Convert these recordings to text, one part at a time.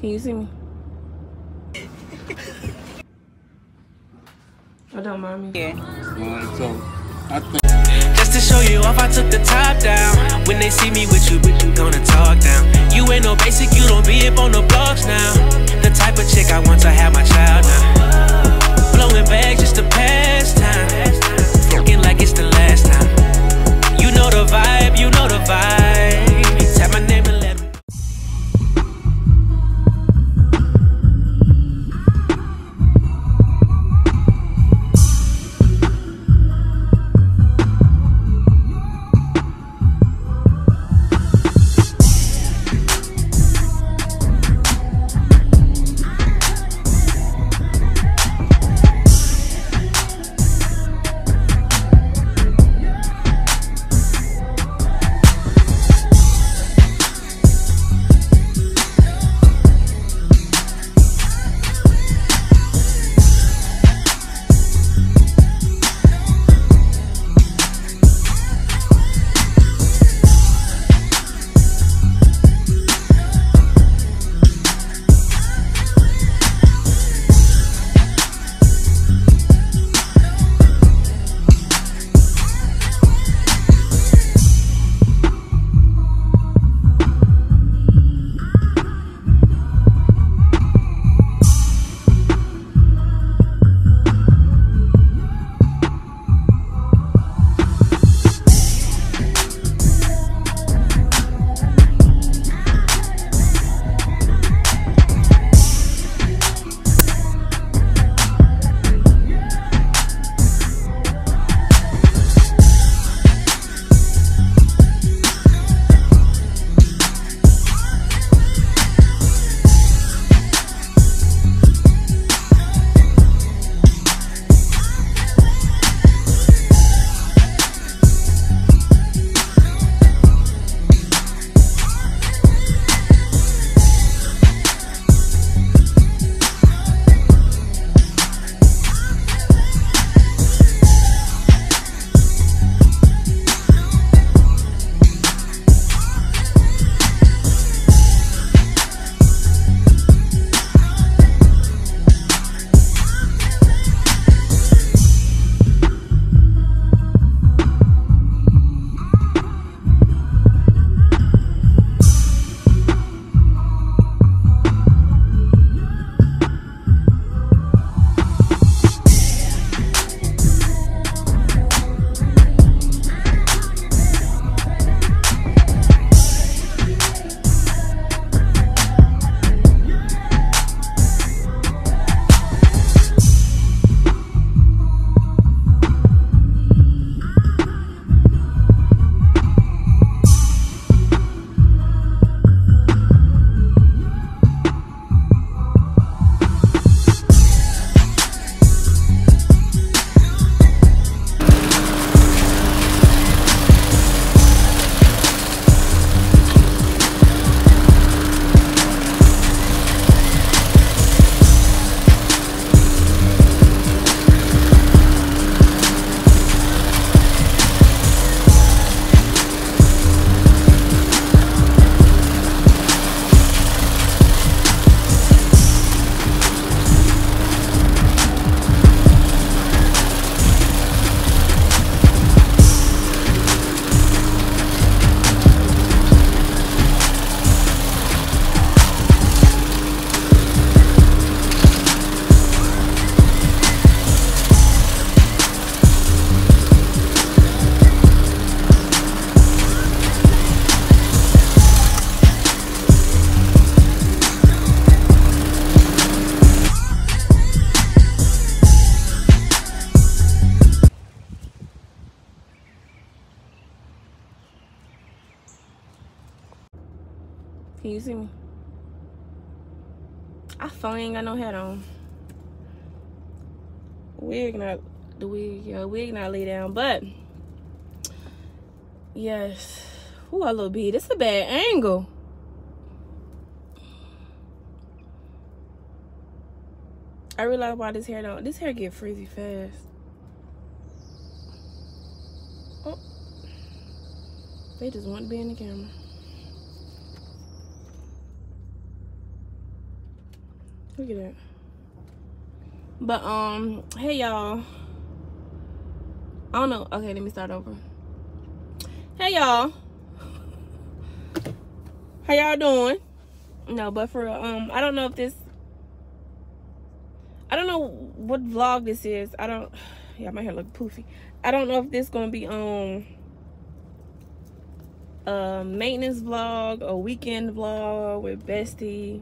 Can you see me? I don't mind me. Yeah. So I think Just to show you off, I took the top down. When they see me with you, bitch, you gonna talk down. You ain't no basic, you don't be up on the blocks now. The type of chick I want to have my child now. Blowing bags just to pass time. Fucking like it's the last time. You know the vibe, you know the vibe. Can you see me? I phone ain't got no hat on. Wig not the wig, yeah, wig not lay down, but yes. Ooh, a little bit. It's a bad angle. I realize why this hair don't. This hair get frizzy fast. Oh, they just want to be in the camera. Look at that. But um, hey y'all. I don't know. Okay, let me start over. Hey y'all. How y'all doing? No, but for um, I don't know if this. I don't know what vlog this is. I don't. Yeah, my hair look poofy. I don't know if this gonna be um a maintenance vlog, a weekend vlog with Bestie.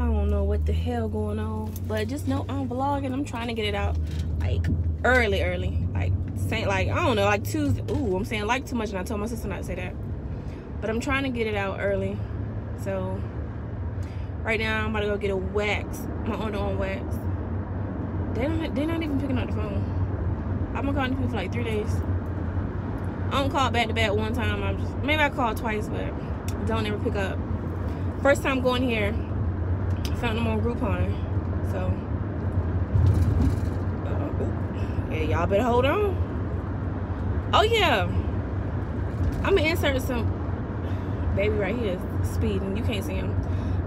I don't know what the hell going on, but just know I'm vlogging. I'm trying to get it out like early, early, like saying like I don't know, like Tuesday. Ooh, I'm saying like too much, and I told my sister not to say that. But I'm trying to get it out early, so right now I'm about to go get a wax, my underarm wax. They don't, they're not even picking up the phone. I've been calling people for like three days. I don't call back to back one time. I'm just maybe I call twice, but don't ever pick up. First time going here, found them on Groupon. So uh, yeah, y'all better hold on. Oh yeah, I'm gonna insert some. Baby right here is speeding. You can't see him,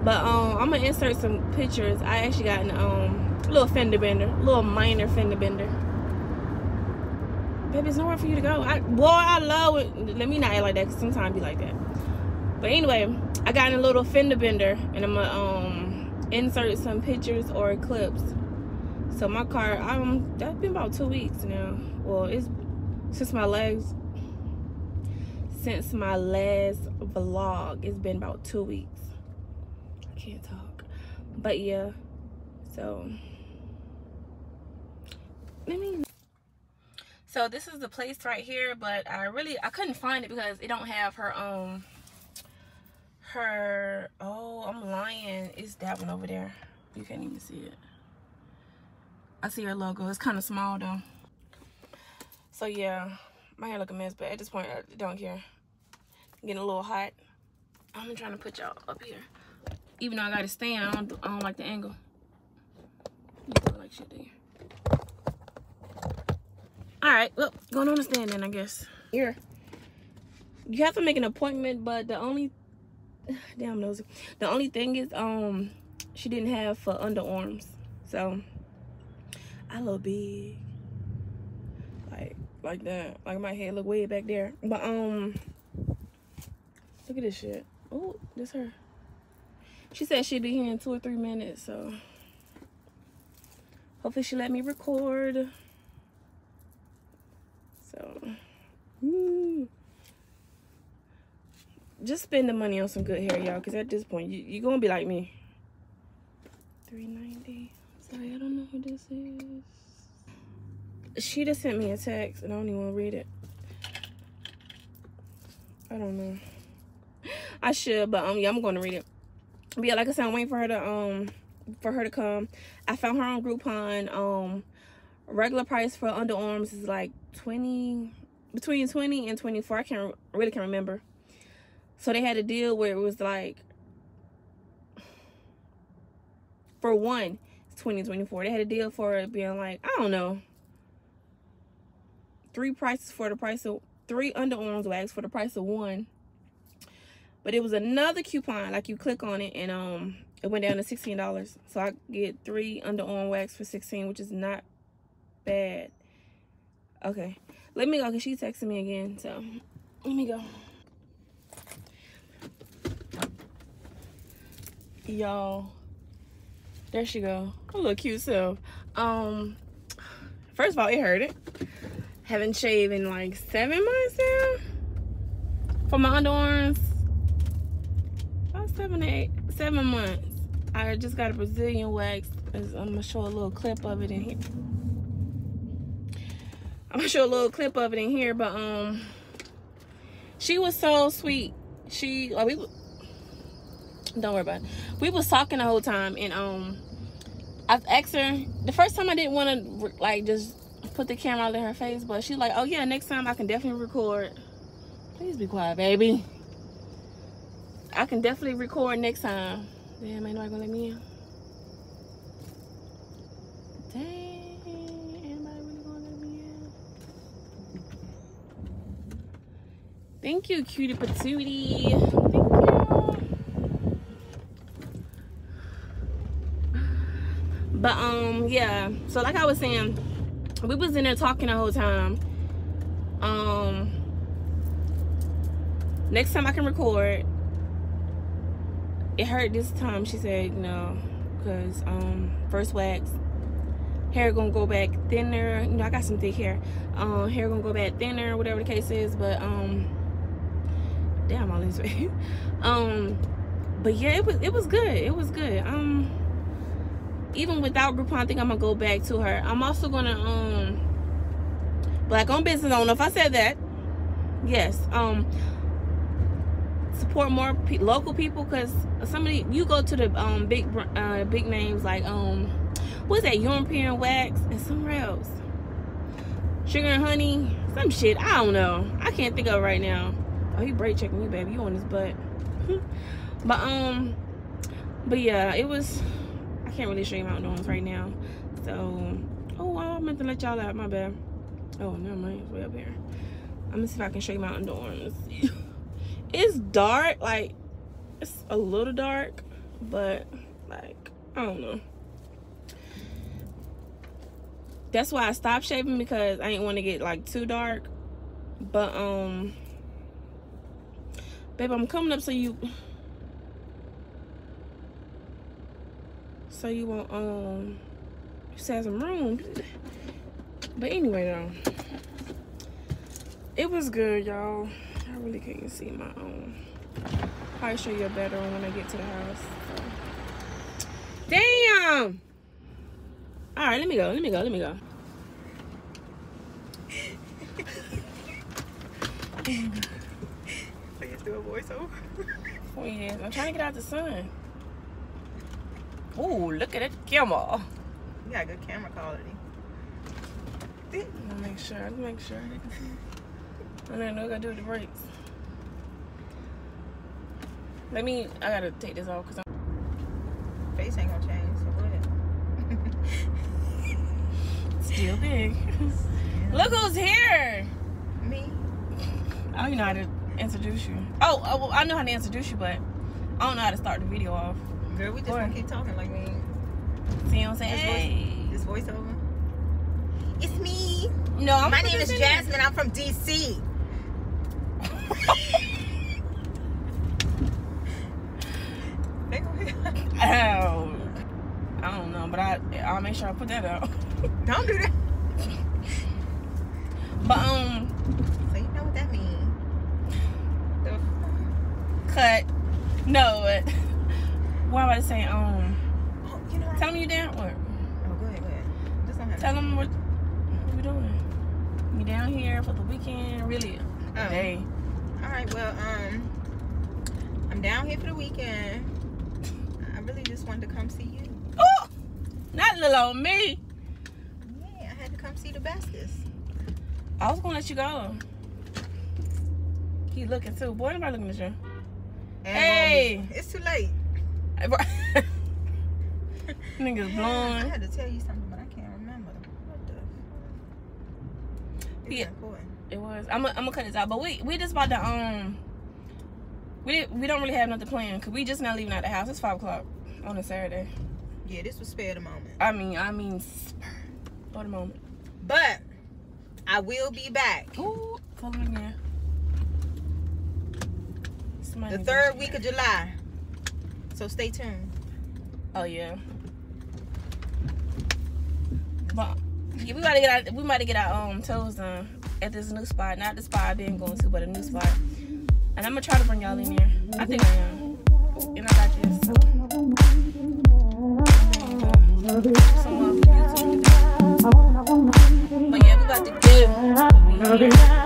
but um, I'm gonna insert some pictures. I actually got an um little fender bender, little minor fender bender baby, it's nowhere for you to go. I, boy, I love it. Let me not act like that, because sometimes be like that. But anyway, I got a little fender bender, and I'm going to um, insert some pictures or clips. So my car, um, that's been about two weeks now. Well, it's since my legs, since my last vlog, it's been about two weeks. I can't talk. But yeah, so let me so this is the place right here but i really i couldn't find it because it don't have her um her. Oh i'm lying. It's that one over there. You can't even see it. I see her logo. It's kind of small though. So yeah. My hair look a mess but at this point i don't care. Getting a little hot. I'm trying to put y'all up here. Even though i got a stand i don't, I don't like the angle. Like shit there all right well going on the stand then i guess. Here. You have to make an appointment but the only damn nosy the only thing is um she didn't have for underarms so i look big. Like like that. Like my head look way back there. But um look at this shit. Oh this her. She said she'd be here in two or three minutes so. Hopefully she let me record so, mm, just spend the money on some good hair, y'all. Because at this point, you, you're going to be like me. 390 Sorry, I don't know who this is. She just sent me a text, and I don't even want to read it. I don't know. I should, but um, yeah, I'm going to read it. But yeah, like I said, I'm waiting for her to um, for her to come. I found her on Groupon. Um, regular price for underarms is like 20 between 20 and 24 i can't really can't remember so they had a deal where it was like for one 20 24 they had a deal for it being like i don't know three prices for the price of three underarms wax for the price of one but it was another coupon like you click on it and um it went down to 16 dollars so i get three underarm wax for 16 which is not bad. Okay. Let me go because she's texting me again. So let me go. Y'all. There she go. A little cute self. Um first of all, it hurt it. Haven't shaved in like seven months now. For my underarms. About seven, eight, seven months. I just got a Brazilian wax. I'm gonna show a little clip of it in here. I'm gonna show a little clip of it in here, but um, she was so sweet. She, like, we, don't worry about it. We was talking the whole time, and um, I asked her the first time I didn't want to like just put the camera out in her face, but she's like, "Oh yeah, next time I can definitely record." Please be quiet, baby. I can definitely record next time. Damn, ain't nobody gonna let me in. Thank you, cutie patootie. Thank you. But um, yeah. So like I was saying, we was in there talking the whole time. Um, next time I can record. It hurt this time. She said no, cause um, first wax hair gonna go back thinner you know i got some thick hair um hair gonna go back thinner whatever the case is but um damn all this way um but yeah it was it was good it was good um even without groupon i think i'm gonna go back to her. I'm also gonna um black owned business i don't know if i said that. Yes um support more pe local people because somebody you go to the um big uh big names like um what's that European wax and somewhere else? Sugar and honey some shit I don't know. I can't think of right now. Oh he break checking me baby. You on his butt. But um but yeah it was can't really show you my nose right now. So oh I meant to let y'all out. My bad. Oh never mind. It's way up here. I'm gonna see if I can show you my dorms it's dark. Like it's a little dark but like I don't know. That's why I stopped shaving because I didn't want to get like too dark. But um babe, I'm coming up so you so you won't um just have some room. But anyway though. It was good, y'all. I really can't see my own. Probably show you a better one when I get to the house. So. Damn! All right, let me go. Let me go. Let me go. so you do a voiceover? Oh yes, I'm trying to get out the sun. Ooh, look at that camera. You got good camera quality. I'll make sure. I'll make sure they can see. I don't know what I gotta do with the brakes. Let me. I gotta take this off because I'm. Face ain't gonna change, so go ahead. Still big. Look who's here. Me? I don't even know how to introduce you. Oh, oh, well, I know how to introduce you, but I don't know how to start the video off. Girl, we just gonna keep talking like we See what I'm saying? Hey. this voiceover. It's me. No, I'm My name is this in. Jasmine. I'm from DC. They Oh, I don't know, but I I'll make sure I put that out. Don't do that. But um, So you know what that means. The cut. No, but what am I about to say? Um, oh, you know tell them you down. What? Oh, go ahead, go ahead. Just don't have Tell them what, what we doing. We down here for the weekend. Really, Oh. day. All right, well, um, I'm down here for the weekend. I really just wanted to come see you. Oh, not little on me. Yeah, I had to come see the bestest. I was gonna let you go. He looking too. Boy, nobody looking at you. And, Hey. um, it's too late. Niggas blowing. I had to tell you something, but I can't remember. What the? It's Yeah. important. It was. I'm gonna cut this out. But we we just about to um. We we don't really have nothing planned because we just not leaving out the house. It's five o'clock on a Saturday. Yeah, this was spare the moment. I mean I mean for the moment. But I will be back Ooh, them again. Somebody the third week of July. So stay tuned. Oh yeah. But yeah, we gotta get our we might get our um toes done at this new spot. Not the spot I've been going to, but a new spot. And I'm gonna try to bring y'all in here. I think I am. And I got this. So. Some more for YouTube. But yeah, we about to do.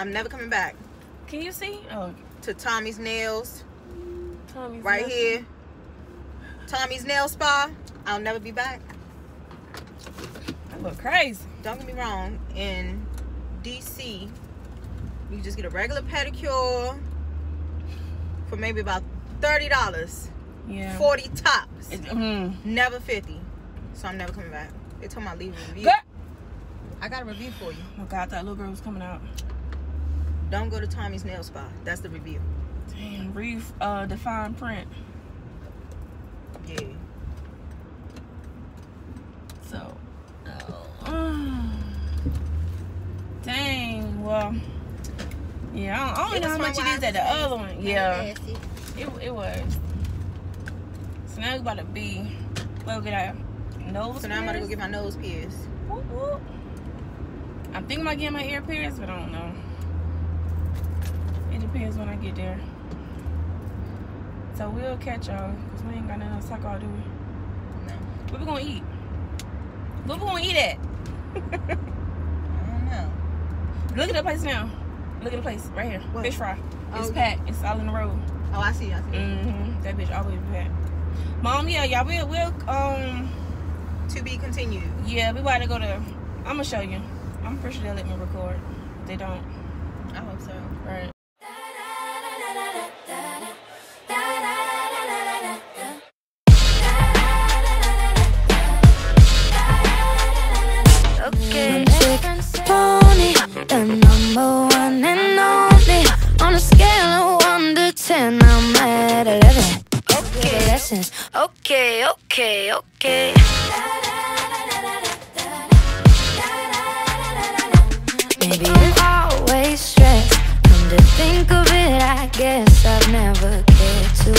I'm never coming back Can you see? Oh, to Tommy's Nails Tommy's right Nail. here. Tommy's Nail Spa. I'll never be back. I look crazy. Don't get me wrong. In DC, you just get a regular pedicure for maybe about thirty dollars. Yeah. Forty tops. It- mm. Never fifty. So I'm never coming back. They told me I leave a review. Girl. I got a review for you. Oh God, that little girl was coming out. Don't go to Tommy's Nail Spa. That's the review. Damn, reef uh define print. Yeah. So, oh. dang. Well, yeah. I don't, I don't know how much it is at the other one. Yeah, it, it was. So now we about to be. We'll get our nose. So now I'm gonna go get my nose pierced. Whoop, whoop. I'm thinking about getting my ear pierced, but I don't know. Depends when I get there. So we'll catch y'all, because we ain't got nothing else to talk about, do we? No. What we gonna eat? What we gonna eat at? I don't know. Look at the place now. Look at the place right here. What? Fish fry. It's Oh, packed. It's all in the road. Oh, I see. I see. Mm-hmm. That bitch always packed. Mom, yeah, y'all, we'll, we'll, um, To be continued. yeah, we about to go to, I'm gonna show you. I'm pretty sure they'll let me record. They don't. I hope so. Right. At eleven. Okay, lessons. Okay, okay, okay. Maybe it's always stressed. Come to think of it, I guess I've never cared to.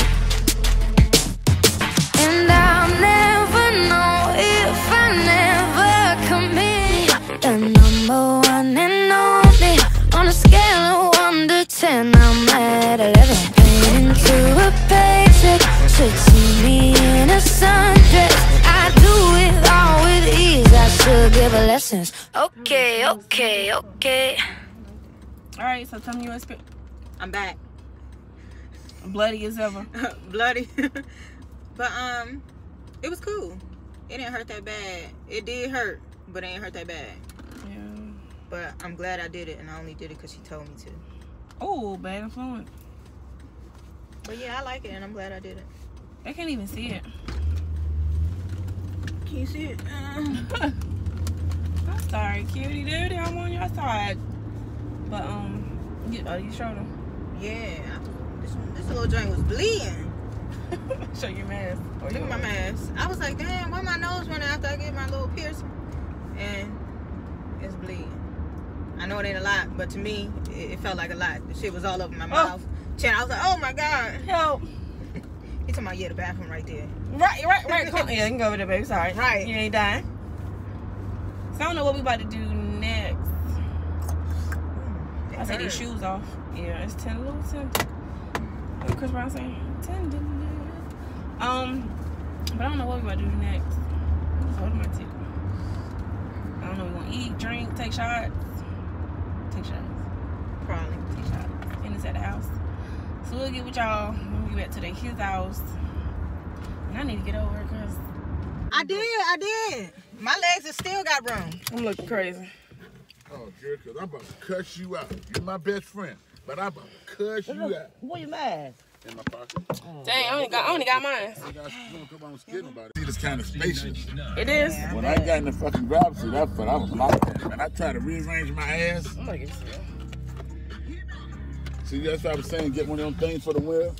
And I'll never know if I never commit. The number one and only on a scale of one to ten, I'm at eleven. A sundress. I do it all with ease. I should give her lessons. Okay, okay, okay. All right, so tell me your experience. I'm back. Bloody as ever. Bloody. but um, it was cool. It didn't hurt that bad. It did hurt, but it ain't hurt that bad. Yeah. But I'm glad I did it, and I only did it because she told me to. Oh, bad influence. But yeah, I like it, and I'm glad I did it. They can't even see it. Can you see it? I'm sorry, cutie duty. I'm on your side. But um, you, oh, you showed them. yeah. This, this little joint was bleeding. Show your mask. Oh, Look at my mask. I was like, damn, why my nose running after I get my little piercing? And it's bleeding. I know it ain't a lot, but to me, it, it felt like a lot. The shit was all over my mouth. Chin, I was like, oh my god. Help. He talking about yeah, the bathroom right there. Right, right, right. Come, yeah, you can go over there, baby. Sorry. Right. You ain't dying. So I don't know what we about to do next. It I take these shoes off. Yeah, it's ten little ten. What Chris Brown saying? Tenderness. Um, but I don't know what we about to do next. Hold my tip. I don't know. We gonna eat, drink, take shots. Take shots. Probably. Take shots. And it's at the house. So we'll get with y'all when we get back to the, his house. And I need to get over because I did, I did. My legs have still got room. I'm looking crazy. Oh, girl, because I'm about to cuss you out. You're my best friend, but I'm about to cuss you out. Where you mad? In my pocket. Oh, Dang, I only got, I only got mine. I got you don't come on skin about it. See, this kind of spacious. It is. When I got in the fucking grab seat, I thought I was locked in. And I tried to rearrange my ass. I'm gonna get you. See, that's what I was saying. Get one of them things for the wheel.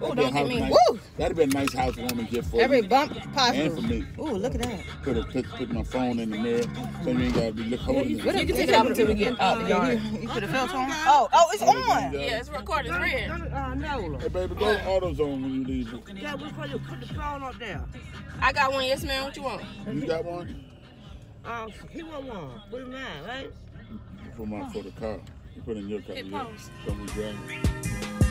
Oh, That'd be a don't get house me. nice- Woo! That'd be a nice housewarming gift for Every you. bump And for me. Ooh, look at that. Put, a, put, put my phone in the mirror so you ain't gotta be look holding What it. you can take it out until we get out the yard. You put a filter on? Oh, oh, it's on. Yeah, it's recorded. It's red. Uh, no. Hey, baby, go to AutoZone when you leave. Yeah, we put, the- put the phone up there. I got one. Yes, ma'am. What you want? You got one? Uh, he want one. Put him down, right? For my for the car. Put in your car. Hit yeah. So we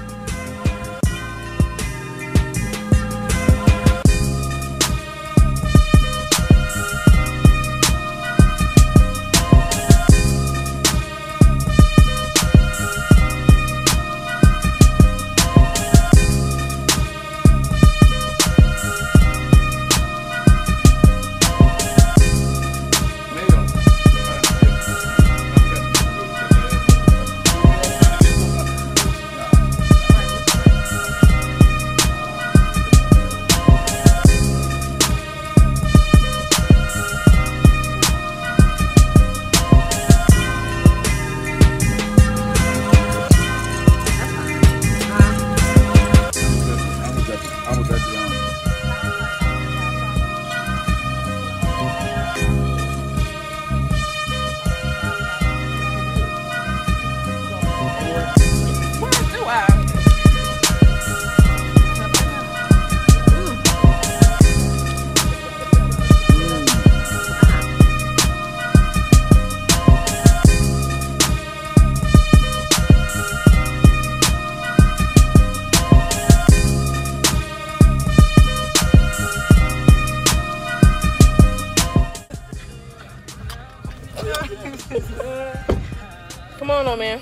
Come on, old man.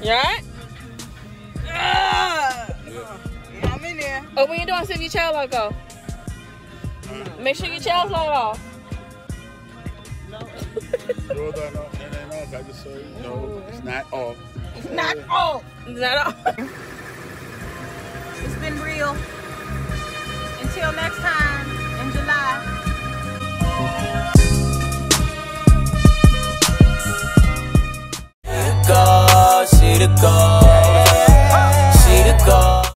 You alright? Yeah, I'm in there. Oh, Open your door and see if your child light go. Make sure your child's light off. Yours are not, it ain't off. I just saw you. No, it's not off. It's not off. Is that all? It's been real. Until next time in July. to the gold. She the gold.